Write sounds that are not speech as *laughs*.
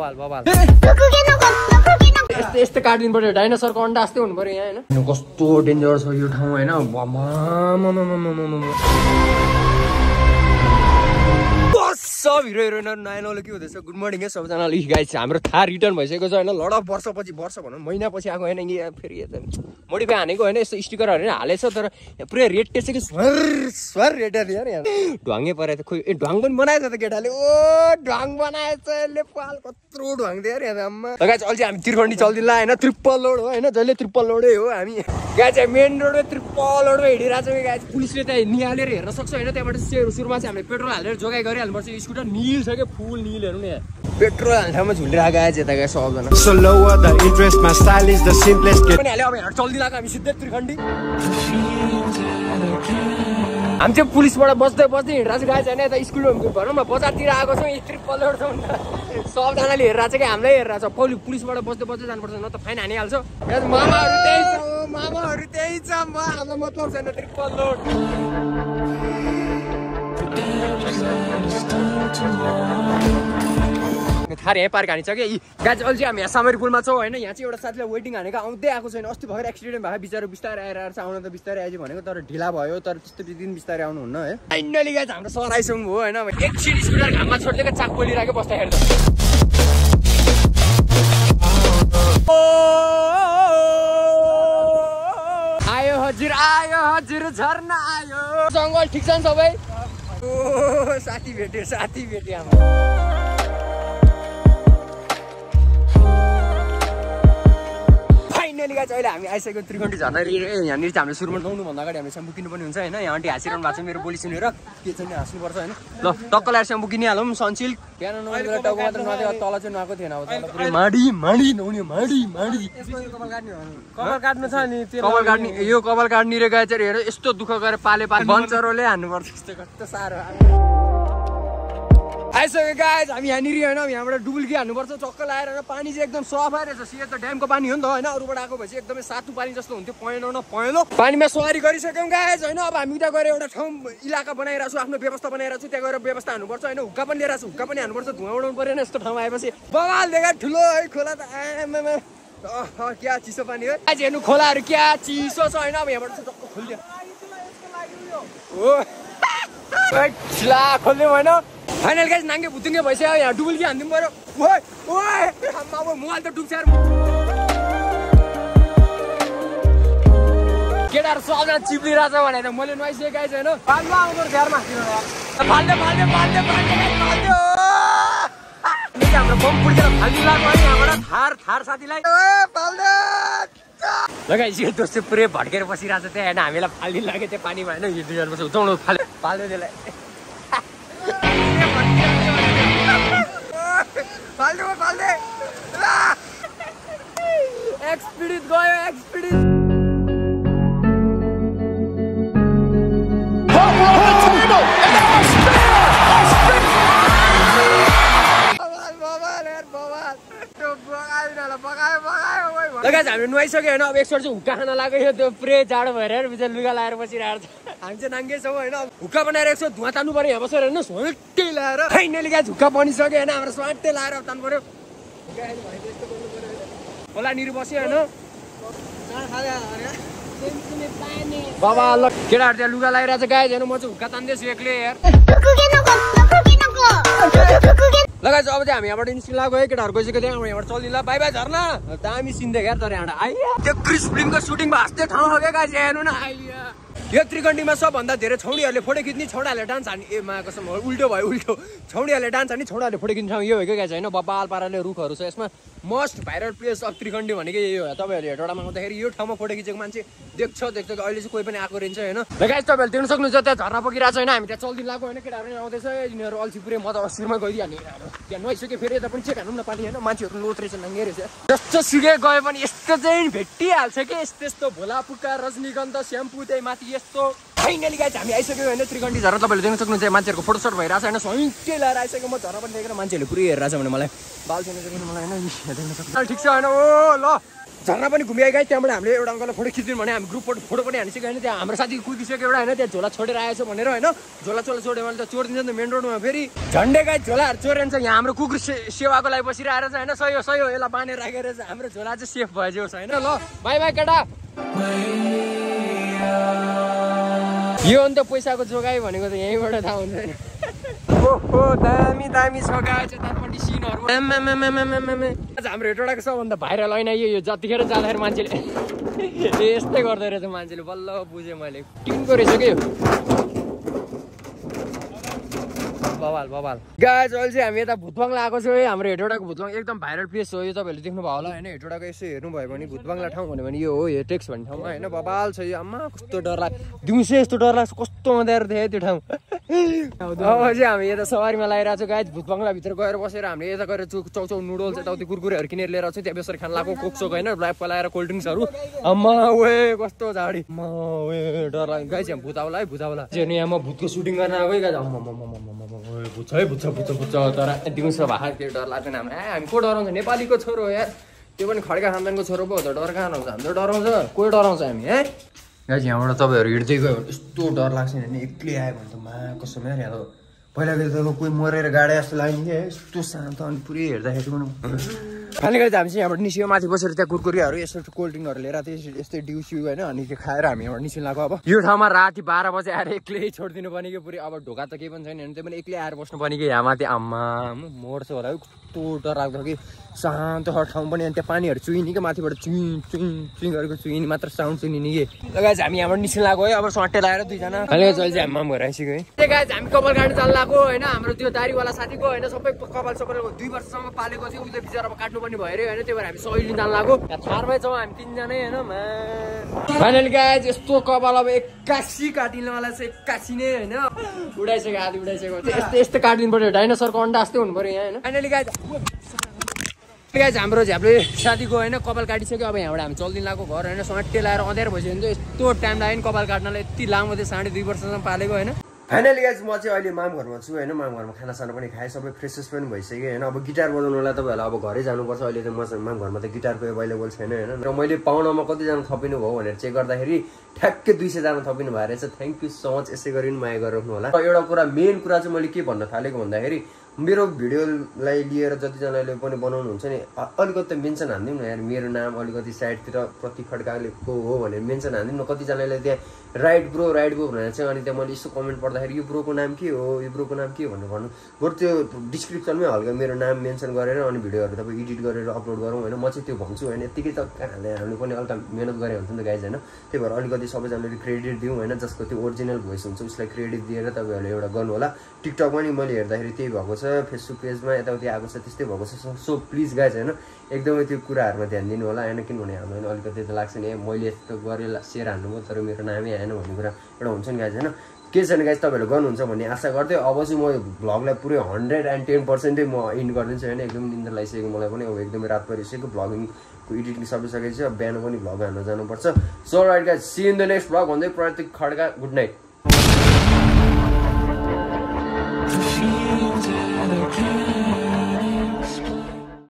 बवाल बवाल। यस्तो यस्तो काटिदिनु पर्यो डाइनोसरको अन्डा जस्तै हुनु पर्यो यहाँ होइन? कस्तो डेन्जर छ यो ठाउँ होइन? सब हिरो हिरोइनहरू नयाँ नौलो के हुँदैछ? गुड मर्निङ है सबैजनाले। गाइस हाम्रो थाहा रिटर्न भइसकेको छ होइन। लड वर्षपछि वर्ष भनौँ महिनापछि आएको होइन कि फेरि मोडिफाई हानेको होइन यस्तो स्टिकरहरू नै हालेछ तर पुरै रेड टेस्ट कि स्वर स्वर रेड यार यहाँ। ढ्वाङ्गै परेको खोइ ए ढ्वाङ पनि बनाएछ त केटाले? ओ ढ्वाङ बनाएछ यसले। पाल कत्रो दियो यार यहाँ आम्मा। गाइस चाहिँ हामी त्रिखण्डी चल्दिला होइन। ट्रिपल लोड हो होइन जहिले ट्रिपल लोडै हो हामी। गाइस चाहिँ मेन रोडमा ट्रिपल लोडमा हिँडिरहेको छौँ गाइस पुलिसले त्यहाँ निहालेर हेर्न सक्छ होइन त्यहाँबाट सुरु- सुरुमा चाहिँ हामीले पेट्रोल हालेर जोगाइ गरिहाल्नुपर्छ। स्कुटर निल छ क्या फुल निल हेर्नु न पेट्रोल हाल्ने ठाउँमा झुलिरहेको आएछ यता सबजना interest, my style is the simplest. Get पनि हाल्यो अब यहाँ चल्दिरहेको हामी सिधै त्रिखण्डी हामी चाहिँ पुलिसबाट बस्दै बस्दै हिँडिरहेको छ गाई छैन यता स्कुल भनौँ न बजारतिर आएको छौँ यत्रो पल्लोड छौँ सबजनाले हेरिरहेको छ कि हामीलाई हेरिरहेको छ पहिले पुलिसबाट बस्दै बस्दै जानुपर्छ न त फाइन हानिहाल्छ मामाहरू त्यही छ मामाहरू त्यही छ म हामीलाई मतलब छैन ट्रिपल लोड थार यहीँ पार्क हानिन्छ कि गाडी चाहिँ अहिले चाहिँ हामी यहाँ सामरी पुलमा छौँ होइन? यहाँ चाहिँ एउटा साथीलाई वेटिङ हानेको आउँदै आएको छैन। अस्ति भर्खर एक्सिडेन्ट भएको बिचरा बिस्तारै आएर आएर आउन त बिस्तारै आइज भनेको तर ढिला भयो तर त्यस्तो दिन बिस्तारै आउनुहुन्न है? फाइनली गाडी हाम्रो सर आइसक्नु भयो होइन? एकछिन घाममा छोडिदिएको चाक पोलिरहेको बस्दाखेरि आयो हजुर आयो हजुर झर्ना आयो। जङ्गल ठिक छ नि सबै? ओ साथी भेट्यो साथी भेट्यो फाइनली गाइस अहिले हामी आइसक्यो त्रिकण्डी झर्ना यहाँनिर चाहिँ हामीले सुरुमा नुहाउनुभन्दा अगाडि हामीले स्याम्पू किन्नु पनि हुन्छ होइन। यहाँ आन्टी हाँसिरहनु भएको छ मेरो बोली सुनेर। के नि हाँस्नुपर्छ होइन। ल टक्क ल्याएर स्याम्पू किनिहालौँ सनसिल्क बिहान बेला टाउको मात्र नुहाएको तल चाहिँ नुहाएको थिएन अब माडी माडी नुहाउने माडी माडी। कपाल काट्नु छ नि त्यो कपाल काट्ने यो कपाल काट्ने रे गाई चाहिँ हेर यस्तो दुःख गरेर पाले पाले बन्चरोले हान्नुपर्छ। यस्तो कस्तो साह्रो। आइसक्यो गाइज हामी यहाँनिर होइन यहाँबाट डुबुल्की हान्नुपर्छ चक्क लगाएर होइन पानी चाहिँ एकदम सफा रहेछ। सिधै त ड्यामको पानी हो नि त होइन? अरूबाट आएको भएपछि एकदमै सातु पानी जस्तो हुन्थ्यो। पहेँलो न पहेँलो। पानीमा सवारी गरिसक्यौँ गाइज होइन? अब हामी उता गएर एउटा ठाउँ इलाका बनाइरहेको छु आफ्नो व्यवस्था बनाइरहेको छु त्यहाँ गएर व्यवस्था हान्नुपर्छ होइन? हुक्का पनि लिएर छु हुक्का पनि हान्नुपर्छ धुवा उडाउनु परेन यस्तो ठाउँमा आएपछि। बवाल देखा ठुलो है खोला त अह, क्या चिसो पानी हो। आज हेर्नु खोलाहरू क्या चिसो छ होइन? अब यहाँबाट चाहिँ टक्क खोलिदियो। हो *laughs* खोल्ने भएन फाइनल गाइस नाङ्गे भुतुङ्गे भइसक्यो यहाँ डुबुल्की हानिदिनु पऱ्यो ओए ओए अब मोबाइल त डुब्छ यार। केटाहरू सबजना चिप्लिरहेछ भनेर मैले नुहाइसकेँ होइन फाल्नु आउँदो रहेछ फाल्दै फाल्दै फाल्दै फाल्दै हाम्रो बम पुड्केर फाल्नु लाग्यो है यहाँबाट थार थार साथीलाई ए, फाल्दै लगाइसक्यो यो दोस्त चाहिँ पुरै भड्केर बसिरहेको छ त्यहाँ होइन हामीलाई फालिदिनु लाग्यो त्यो पानीमा होइन यो दुईजना बस्छ उचाउनु फाल्यो फाल्यो त्यसलाई *laughs* फाल्यो फाल्दै एक्सपिडिट गयो एक्सपिडिट लगाइज हामी नुहाइसक्यो होइन अब एकचोटि चाहिँ हुक्का खान लाग्यो त्यो पुरै जाडो भएर हेर बिचरा लुगा लगाएर बसिरहेको छ। हामी चाहिँ नाङ्गे छौँ होइन हुक्का बनाएर एकछिन धुवा तान्नु पऱ्यो यहाँ बसेर होइन स्वाटै लाएर। फाइनली गाइज हुक्का बनिसक्यो होइन हाम्रो स्वाटै अब तान्नु पऱ्यो खोला निर बस्यो होइन? बाबा ल केटाहरू त्यहाँ लुगा लगाइरहेको छ गाइज होइन म चाहिँ हुक्का तान्दैछु एक्लै यार लगाएछ अब चाहिँ हामी यहाँबाट निस्किन है केटाहरू गइसक्यो त्यहाँ यहाँबाट चल्दिला बाई बाई झर्ना। दामी सिन्दै क्या तर यहाँबाट। आइया। त्यो क्रिस फिल्मको सुटिङमा हाँस्दै ठाउँ हो क्या गाइज हेर्नु न आइया। यो त्रिकण्डीमा सबभन्दा धेरै छौडीहरूले फोटो खिच्ने छोडाहरूले डान्स हान्ने ए मा कसम हो, उल्टो भयो उल्टो। छौडीहरूले डान्स हान्ने छोडाहरूले फोटो खिच्ने ठाउँ यो हो क्या गाइज होइन? बबाल पाराले रुखहरू छ यसमा must viral place of Trikandi भनेको यही हो। तपाईँहरूले हेटौँडामा आउँदाखेरि यो ठाउँमा फोटो खिचेको मान्छे देख्छ देख्छ अहिले चाहिँ कोही पनि आएको रहेछ होइन? र गाइज तपाईँहरूले देख्न सक्नुहुन्छ त्यहाँ झर्ना पकिरहेको छ होइन हामी त्यहाँ चल्दिन लाग्यो होइन? केटाहरू पनि आउँदैछ। यिनीहरू अल्छी पुरै म त सुरुमा गइदिइहाल्ने त्यहाँ नुहाइसक्यो फेरि यता पनि चेक हानौँ न पानी होइन? मान्छेहरू लोत रहेछ नाङ्गे रहेछ। जस्तो सुके गयो भने यस्तो चाहिँ भेटिहाल्छ कि? यस्तो यस्तो भोला पुक्का रजनीगन्ध स्याम्पू त्यही माथि यस्तो फाइनली गाइज हामी आइसक्यो होइन त्रिकण्डी झर्ना तपाईँले देख्न सक्नुहुन्छ मान्छेहरूको फोटो सर्ट भइरहेको छ होइन। सङ्कै लगाएर आइसक्यो। म झर्ना पनि देखेर मान्छेहरूले पुरै हेरिरहेको छ भने मलाई। बाल छैन मलाई होइन। देख्न सक्नु ठिक छ होइन। ओ ल। झर्ना पनि घुमिआयो गाई त्यहाँबाट हामीले एउटा अङ्कललाई फोटो खिचिदिउँ भने हामी ग्रुप फोटो फोटो पनि हानिसक्यो होइन। त्यहाँ हाम्रो साथी कुदिसक्यो एउटा होइन। त्यहाँ झोला छोडेर आएछ भनेर होइन। झोला चोला छोड्यो भने त चोरिदिन्छ नि मेन रोडमा फेरि। झन्डे गाई झोलाहरू चोरेन्छ यहाँ हाम्रो कुकुर सेवाको लागि बसिरहेको छ होइन। सही हो सही यसलाई बाँधेर राखेर चाहिँ हाम्रो झोला चाहिँ सेफ भयो छ होइन। ल बाई बाई केटा। यो अन्त पैसाको जोगाइ भनेको त यहीँबाट थाहा हुन्छ नि। ओहो दामी दामी सिनहरू। आज हाम्रो हेटवटाको सबभन्दा भाइरल होइन यो जतिखेर जाँदाखेरि मान्छेले *laughs* यस्तै गर्दो रहेछ मान्छेले। बल्ल बुझेँ मैले। टिनको रहेछ कि यो? बवाल बवाल। गाज अहिले चाहिँ हामी यता भुतबङ्ला आएको छौँ है। हाम्रो हेटवटाको भुतबङ्ला एकदम भाइरल प्लेस हो। यो तपाईँहरूले देख्नु भयो होला होइन? हेटवटाको यसो हेर्नुभयो भने भुतबङ्ला ठाउँ भन्यो भने यो हो हेटेक्स भन्ने ठाउँमा होइन? बबाल छ यो। आमा कस्तो डर लाग्छ। दिउँसो यस्तो डर लाग्छ। कस्तो मजाएर थियो है त्यो ठाउँ। *laughs* चाहिँ हामी यता सवारीमा लगाइरहेको छौँ गाइज भुतबङ्लाभित्र गएर बसेर हामीले यता गएर चौ चौचौ नुडल्स यताउति कुरकुरेहरू किनेर लिएर आउँछौँ त्यहाँ बेसरी खान लगाएको कोक्सोक होइन ल्यापको लगाएर कोल्ड ड्रिङ्क्सहरू अम्मा वे कस्तो झाडी वे डर लाग्यो गाइज यहाँ भुताउला है भुताउला चाहिँ यहाँ म भुतको सुटिङ गर्न आएको है गाइज भुत्छ है भुत्छ भुत्छ भुत्छ तर दिउँसो भएको त्यो डर लाग्दैन हाम्रो हामी को डराउँछ नेपालीको छोरो यार त्यो पनि खड्का खानदानको छोरो पो हो त डर कहाँ डराउँछ हामी त डराउँछ कोही डराउँछ हामी है गाइज यहाँबाट तपाईँहरू हिँड्दै गयो भने यस्तो डर लाग्छ नि एक्लै आयो भने त मा कसम यार यहाँ त पहिलाको त कोही मरेर गाडे जस्तो लाग्ने क्या यस्तो शान्त अनि पुरै हेर्दाखेरि पनि। खाने गरी हामी चाहिँ यहाँबाट निस्क्यो माथि बसेर त्यहाँ कुरकुरीहरू यस्तो कोल्ड ड्रिङ्कहरू लिएर त्यही यस्तै डिउसिउ होइन अनि त्यो खाएर हामी यहाँबाट निस्किनु लाग्यो अब। यो ठाउँमा राति बाह्र बजे आएर एक्लै छोडिदिनु पर्ने कि पुरै अब ढोका त केही पनि छैन भने त्यो पनि एक्लै आएर बस्नु पर्ने कि यहाँ माथि आम्मा मर्छ होला है। कस्तो डर लाग्दो कि शान्त ठाउँ पनि अनि त्यहाँ पानीहरू चुइने कि माथिबाट चुइँ चुइँ चुइँ गरेको चुइने मात्र साउन्ड सुनिने कि। लगाएछ हामी यहाँबाट निस्किनु लाग्यो है। अब सट्टे लगाएर दुईजना। अहिले चाहिँ चाहिँ हामी माम घर आइसक्यो है। त्यही गाइज हामी कपाल काट्नु चाल्नु लाग्यो होइन? हाम्रो त्यो दारीवाला साथीको होइन? सबै कपाल सपाल दुई वर्षसम्म पालेको थियो। उसले बिचरा अब काट्नुपर्ने भयो अरे होइन? त्यही भएर हामी सही लिन जानु लाग्यो यहाँ थारमै छौँ हामी तिनजनै होइन? फाइनली गाइज यस्तो कपाल अब एक्कासी काटिनेवाला चाहिँ एक्कासी नै होइन? उडाइसक्यो आधी उडाइसक्यो। यस्तो यस्तो काटिदिनु पऱ्यो। डाइनोसरको अन्डा जस्तै हुनु पऱ्यो यहाँ होइन? फाइनली गाइज गाइज हाम्रो झ्याप्ले साथीको होइन कपाल काटिसक्यो। अब यहाँबाट हामी चल्दिनु लाग्यो घर होइन सट्टे लाएर अँध्यारो भइसक्यो भने यस्तो टाइम लाग्यो नि कपाल काट्नलाई यति लामो थियो साढे दुई वर्षसम्म पालेको होइन। फाइनली गाइज म चाहिँ अहिले माम घरमा छु होइन माम घरमा खानासाना पनि खाएँ सबै फ्रेसेस पनि भइसक्यो होइन। अब गिटार बजाउनुलाई तपाईँहरूलाई अब घरै जानुपर्छ अहिले त मसँग माम घरमा त गिटारको एभाइलेबल छैन होइन। र मैले पाउनमा कतिजना थपिनु भयो भनेर चेक गर्दाखेरि ठ्याक्कै दुई सयजना थपिनु भएको रहेछ थ्याङ्क यू सो मच यसै गरी पनि माया गरिराख्नु होला। एउटा कुरा मेन कुरा चाहिँ मैले के भन्न थालेको भन्दाखेरि मेरो भिडियोलाई लिएर जतिजनाले पनि बनाउनुहुन्छ नि अ- अलिकति मेन्सन हानिदिउँ न यार मेरो नाम अलिकति साइडतिर प्रति खड्काले को हो भनेर मेन्सन हानिदिउँ न। कतिजनाले त्यहाँ राइट ब्रो राइट ब्रो भनेर चाहिँ अनि त्यहाँ मैले यसो कमेन्ट पढ्दाखेरि यो ब्रोको नाम के हो यो ब्रोको नाम के भनेर भन्नु। बरु त्यो डिस्क्रिप्सनमै हल्का मेरो नाम मेन्सन गरेर अनि भिडियोहरू तपाईँ एडिट गरेर अपलोड गरौँ होइन म चाहिँ त्यो भन्छु होइन। यत्तिकै त हाल्दै हाल्नु पनि हल्का मिहिनेत गरे हुन्छ नि त गाइज होइन। त्यही भएर अलिकति सबैजनाले क्रेडिट दिउँ होइन जसको त्यो ओरिजिनल भोइस हुन्छ उसलाई क्रेडिट दिएर तपाईँहरूले एउटा गर्नु होला टिकटकमा नि मैले हेर्दाखेरि त्यही भएको छ। फेसबुक पेजमा यताउति आएको छ त्यस्तै भएको छ। सो प्लिज गाइज होइन एकदमै त्यो कुराहरूमा ध्यान दिनु होला। होइन किनभने हामीलाई अलिकति त लाग्छ नि मैले यस्तो गरेर सेयर हान्नुभयो तर मेरो नामै आएन भन्ने कुरा एउटा हुन्छ नि गाइज होइन। के छैन गाइज तपाईँहरूले गर्नुहुन्छ भन्ने आशा गर्दै अब चाहिँ म भ्लगलाई पुरै हन्ड्रेड एन्ड टेन पर्सेन्टै म इन्ड गरिदिन्छु होइन। एकदम निन्द्रा लगाइसकेको मलाई पनि अब एकदमै रात परिसकेको भ्लगिङको एडिटिङ सबै सकेको छ बिहान पनि भ्लग हान्न जानुपर्छ। So right guys see in the next vlog भन्दै प्रत्येक खड्का गुड नाइट